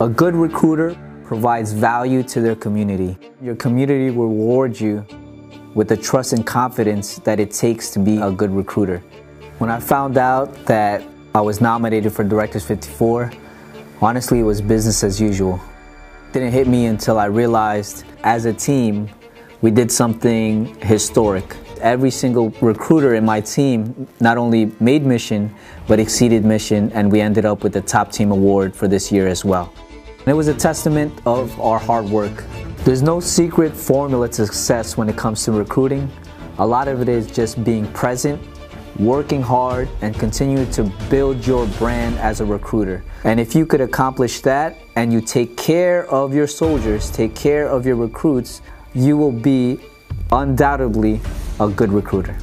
A good recruiter provides value to their community. Your community will reward you with the trust and confidence that it takes to be a good recruiter. When I found out that I was nominated for Directors 54, honestly, it was business as usual. Didn't hit me until I realized as a team, we did something historic. Every single recruiter in my team not only made mission, but exceeded mission, and we ended up with the top team award for this year as well. And it was a testament of our hard work. There's no secret formula to success when it comes to recruiting. A lot of it is just being present, working hard, and continuing to build your brand as a recruiter. And if you could accomplish that and you take care of your soldiers, take care of your recruits, you will be undoubtedly a good recruiter.